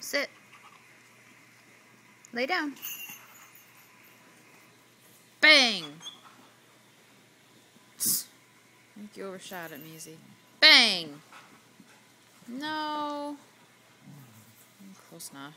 Sit. Lay down. Bang! I think you overshot it, Measy. Bang! No. Close enough.